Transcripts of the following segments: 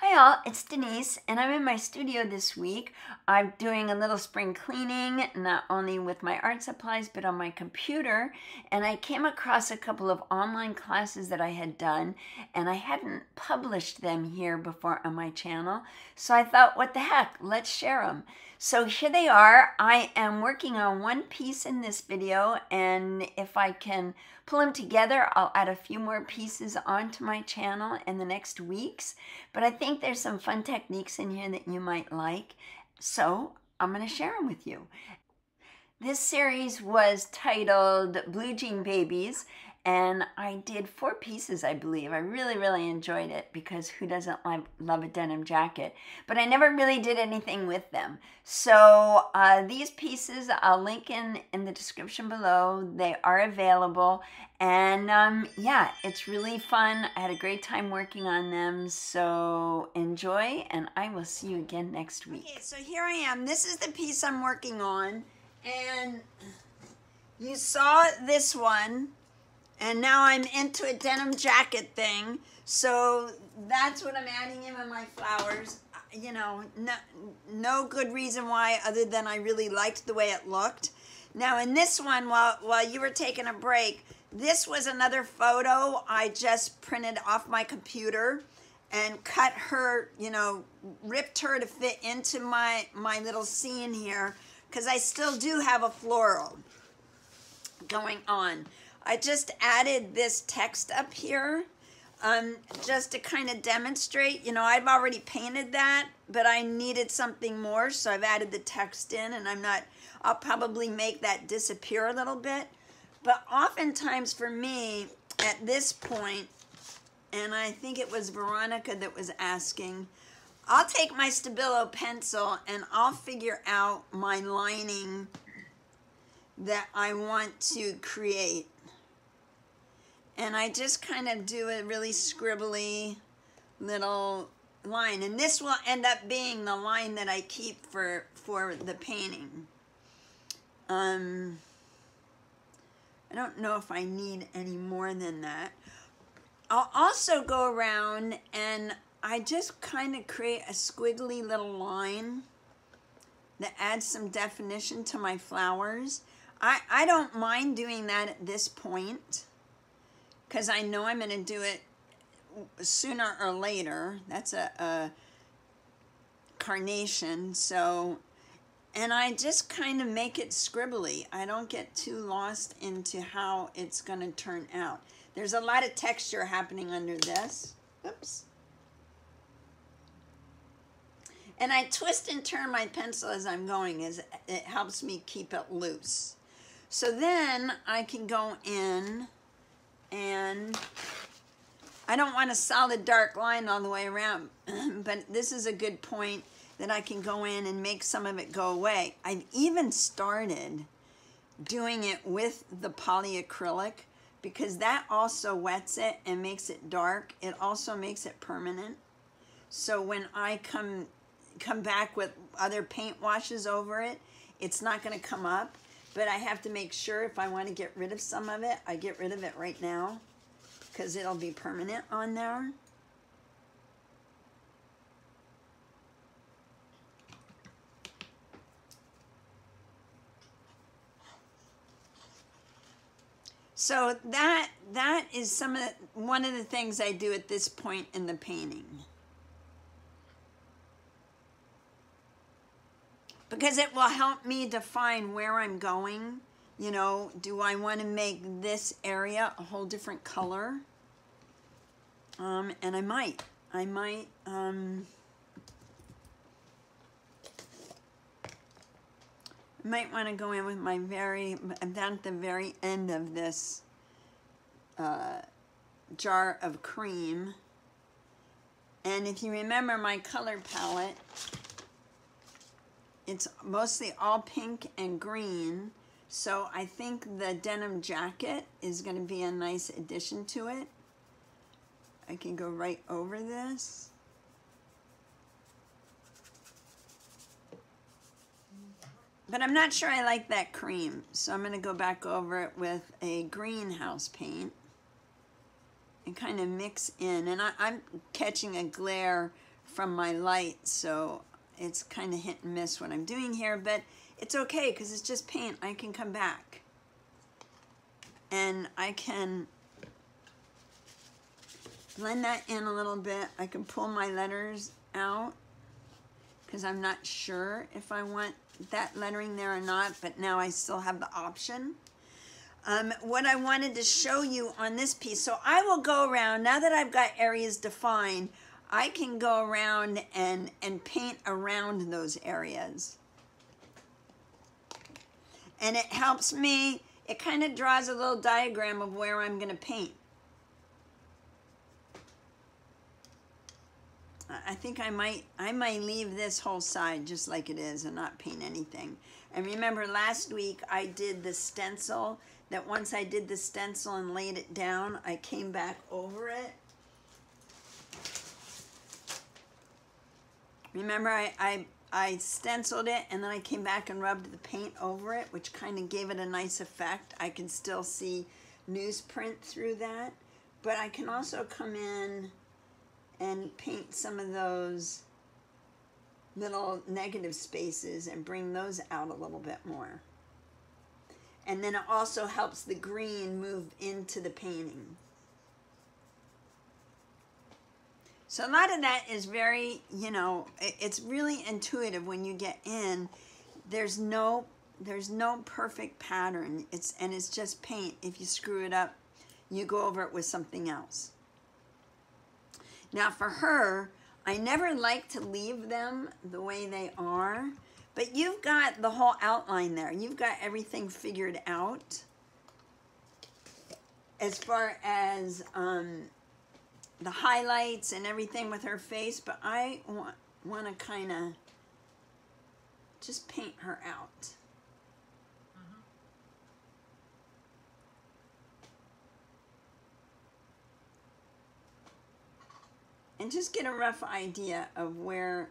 Hi all, it's Denise and I'm in my studio this week. I'm doing a little spring cleaning, not only with my art supplies, but on my computer. And I came across a couple of online classes that I had done and I hadn't published them here before on my channel. So I thought, what the heck, let's share them. So here they are. I am working on one piece in this video and if I can pull them together, I'll add a few more pieces onto my channel in the next weeks. But I think there's some fun techniques in here that you might like. So I'm going to share them with you. This series was titled Blue Jean Babies and I did four pieces, I believe. I really, really enjoyed it because who doesn't love, a denim jacket? But I never really did anything with them. So uh, these pieces I'll link in, in the description below. They are available. And um, yeah, it's really fun. I had a great time working on them. So enjoy, and I will see you again next week. Okay, so here I am. This is the piece I'm working on. And you saw this one and now I'm into a denim jacket thing. So that's what I'm adding in with my flowers. You know, no, no good reason why other than I really liked the way it looked. Now in this one, while, while you were taking a break, this was another photo I just printed off my computer and cut her, you know, ripped her to fit into my, my little scene here because I still do have a floral going on. I just added this text up here um, just to kind of demonstrate. You know, I've already painted that, but I needed something more, so I've added the text in, and I'm not, I'll probably make that disappear a little bit. But oftentimes for me, at this point, and I think it was Veronica that was asking, I'll take my Stabilo pencil and I'll figure out my lining that I want to create and I just kind of do a really scribbly little line and this will end up being the line that I keep for for the painting. Um I don't know if I need any more than that. I'll also go around and I just kind of create a squiggly little line that adds some definition to my flowers. I, I don't mind doing that at this point because I know I'm going to do it sooner or later. That's a, a carnation. So, and I just kind of make it scribbly. I don't get too lost into how it's going to turn out. There's a lot of texture happening under this. Oops. And I twist and turn my pencil as I'm going as it helps me keep it loose. So then I can go in and I don't want a solid dark line all the way around, but this is a good point that I can go in and make some of it go away. I've even started doing it with the polyacrylic because that also wets it and makes it dark. It also makes it permanent. So when I come come back with other paint washes over it, it's not going to come up. But I have to make sure if I want to get rid of some of it, I get rid of it right now because it'll be permanent on there. So that that is some of the, one of the things I do at this point in the painting. Because it will help me define where I'm going. You know, do I want to make this area a whole different color? Um, and I might. I might, um, might want to go in with my very, down at the very end of this uh, jar of cream. And if you remember my color palette, it's mostly all pink and green. So I think the denim jacket is going to be a nice addition to it. I can go right over this. But I'm not sure I like that cream, so I'm going to go back over it with a greenhouse paint and kind of mix in. And I, am catching a glare from my light, so it's kind of hit and miss what I'm doing here, but it's okay because it's just paint. I can come back and I can blend that in a little bit. I can pull my letters out because I'm not sure if I want that lettering there or not, but now I still have the option. Um, what I wanted to show you on this piece, so I will go around, now that I've got areas defined, I can go around and, and paint around those areas. And it helps me, it kind of draws a little diagram of where I'm going to paint. I think I might I might leave this whole side just like it is and not paint anything. And remember last week I did the stencil that once I did the stencil and laid it down, I came back over it. Remember I, I, I stenciled it and then I came back and rubbed the paint over it, which kind of gave it a nice effect. I can still see newsprint through that, but I can also come in and paint some of those little negative spaces and bring those out a little bit more. And then it also helps the green move into the painting. So a lot of that is very, you know, it's really intuitive when you get in. There's no there's no perfect pattern. It's and it's just paint. If you screw it up, you go over it with something else. Now for her, I never like to leave them the way they are, but you've got the whole outline there. You've got everything figured out as far as um, the highlights and everything with her face, but I want, want to kind of just paint her out. and just get a rough idea of where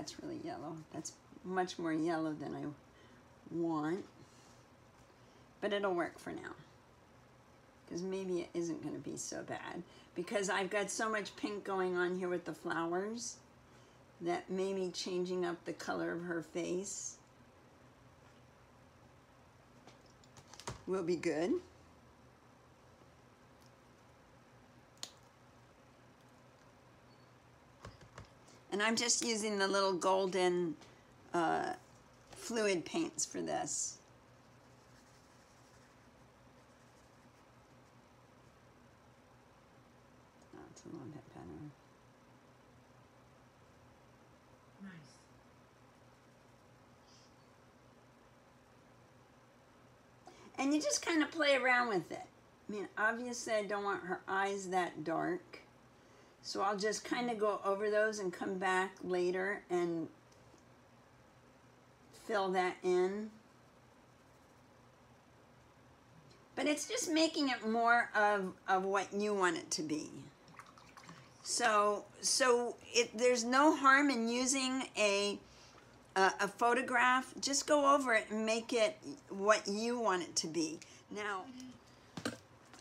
that's really yellow. That's much more yellow than I want. But it'll work for now. Because maybe it isn't going to be so bad because I've got so much pink going on here with the flowers that maybe changing up the color of her face will be good. And I'm just using the little golden uh, fluid paints for this. That's a little bit better. Nice. And you just kind of play around with it. I mean, obviously I don't want her eyes that dark. So I'll just kind of go over those and come back later and fill that in. But it's just making it more of, of what you want it to be. So, so it, there's no harm in using a a, a photograph, just go over it and make it what you want it to be. Now,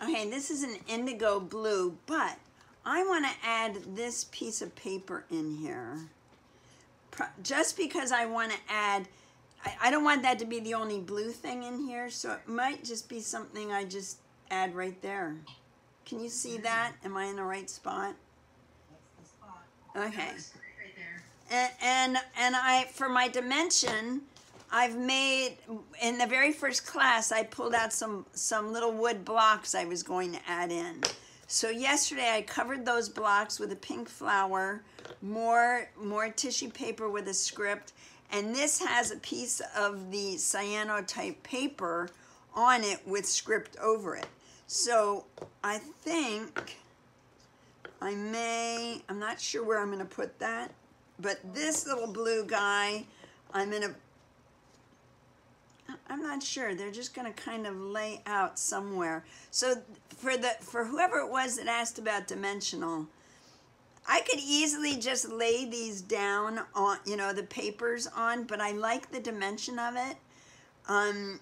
okay, this is an indigo blue, but I want to add this piece of paper in here. Just because I want to add, I, I don't want that to be the only blue thing in here, so it might just be something I just add right there. Can you see that? Am I in the right spot? Spot. Okay and, and, and I, for my dimension, I've made, in the very first class, I pulled out some, some little wood blocks I was going to add in. So yesterday I covered those blocks with a pink flower, more, more tissue paper with a script, and this has a piece of the cyanotype paper on it with script over it. So I think I may, I'm not sure where I'm going to put that. But this little blue guy, I'm in a, I'm not sure. They're just going to kind of lay out somewhere. So for the for whoever it was that asked about dimensional, I could easily just lay these down on, you know, the papers on, but I like the dimension of it. Um,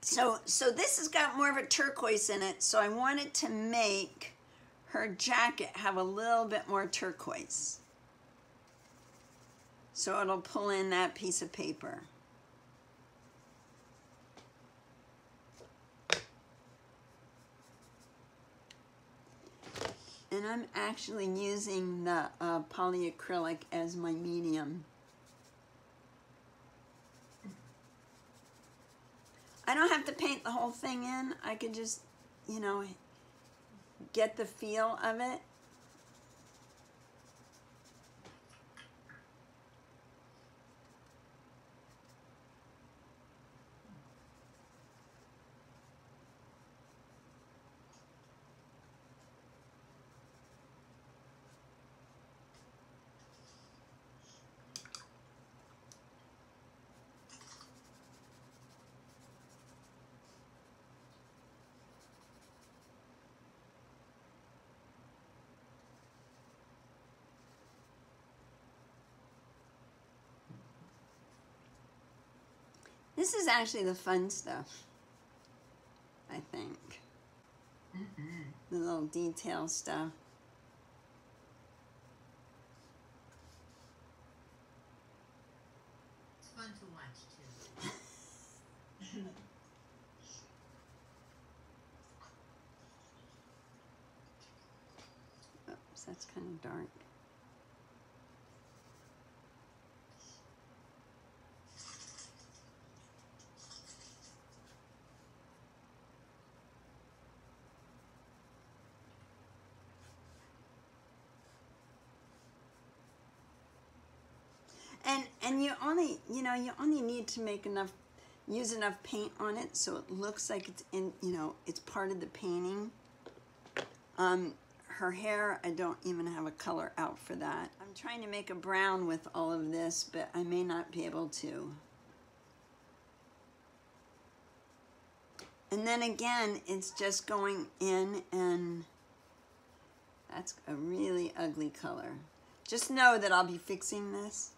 so, so this has got more of a turquoise in it, so I wanted to make her jacket have a little bit more turquoise. So it'll pull in that piece of paper. And I'm actually using the uh, polyacrylic as my medium. I don't have to paint the whole thing in. I could just, you know, get the feel of it. This is actually the fun stuff, I think. The little detail stuff. It's fun to watch too. Oops, that's kind of dark. And and you only you know you only need to make enough use enough paint on it so it looks like it's in you know it's part of the painting. Um, her hair I don't even have a color out for that. I'm trying to make a brown with all of this, but I may not be able to. And then again, it's just going in and that's a really ugly color. Just know that I'll be fixing this.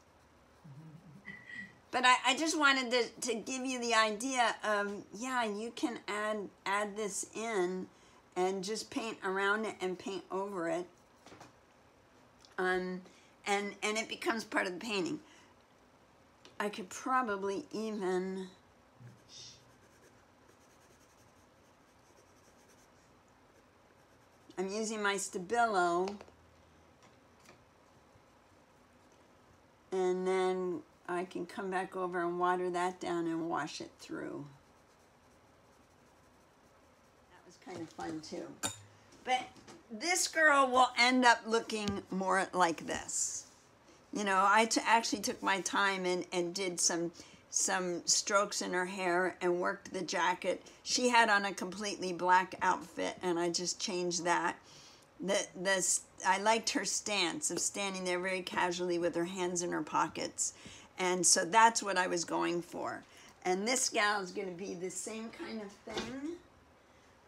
But I, I just wanted to, to give you the idea of, yeah, you can add, add this in and just paint around it and paint over it. Um, and, and it becomes part of the painting. I could probably even... I'm using my Stabilo. And then I can come back over and water that down and wash it through. That was kind of fun too. But this girl will end up looking more like this. You know, I actually took my time and, and did some some strokes in her hair and worked the jacket. She had on a completely black outfit and I just changed that. The, the, I liked her stance of standing there very casually with her hands in her pockets. And so that's what I was going for. And this gal is going to be the same kind of thing.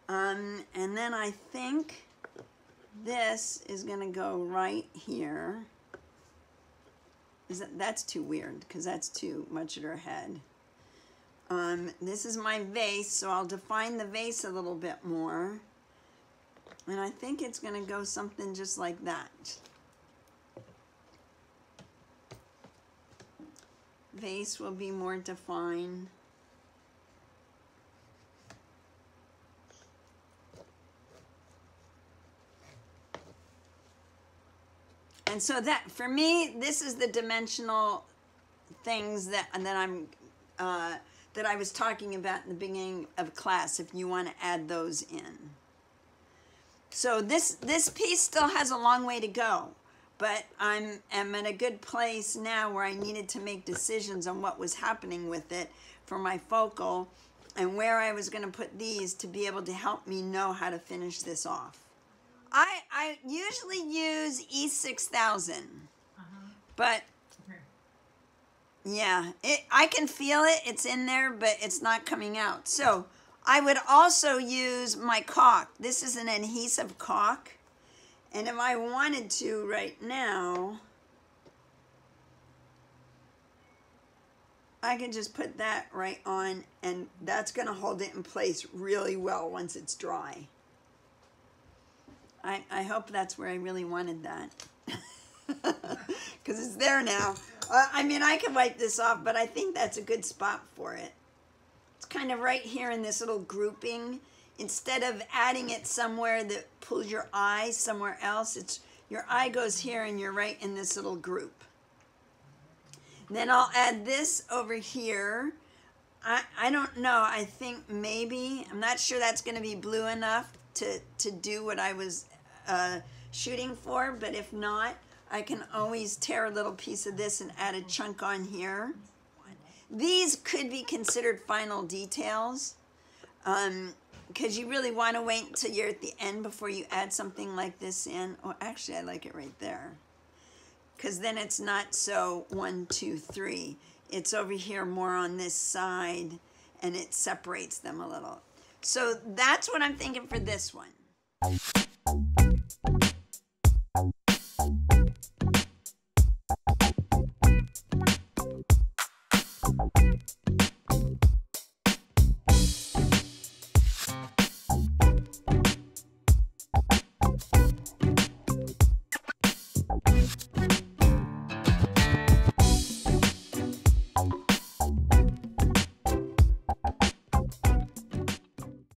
Um, and then I think this is going to go right here. Is that, that's too weird because that's too much at her head. Um, this is my vase, so I'll define the vase a little bit more. And I think it's going to go something just like that. Vase will be more defined. And so that, for me, this is the dimensional things that, and that I'm, uh, that I was talking about in the beginning of class, if you want to add those in. So this, this piece still has a long way to go, but I'm am in a good place now where I needed to make decisions on what was happening with it for my focal and where I was going to put these to be able to help me know how to finish this off. I, I usually use E6000, uh-huh. but yeah, it, I can feel it. It's in there, but it's not coming out. So I would also use my caulk. This is an adhesive caulk. And if I wanted to right now, I can just put that right on and that's going to hold it in place really well once it's dry. I, I hope that's where I really wanted that. Because it's there now. Uh, I mean, I could wipe this off, but I think that's a good spot for it. It's kind of right here in this little grouping. Instead of adding it somewhere that pulls your eye somewhere else, it's your eye goes here and you're right in this little group. Then I'll add this over here. I, I don't know. I think maybe, I'm not sure that's going to be blue enough to, to do what I was uh, shooting for, but if not, I can always tear a little piece of this and add a chunk on here. These could be considered final details because you really want to wait until you're at the end before you add something like this in. Oh, actually, I like it right there because then it's not so one, two, three. It's over here more on this side and it separates them a little. So that's what I'm thinking for this one.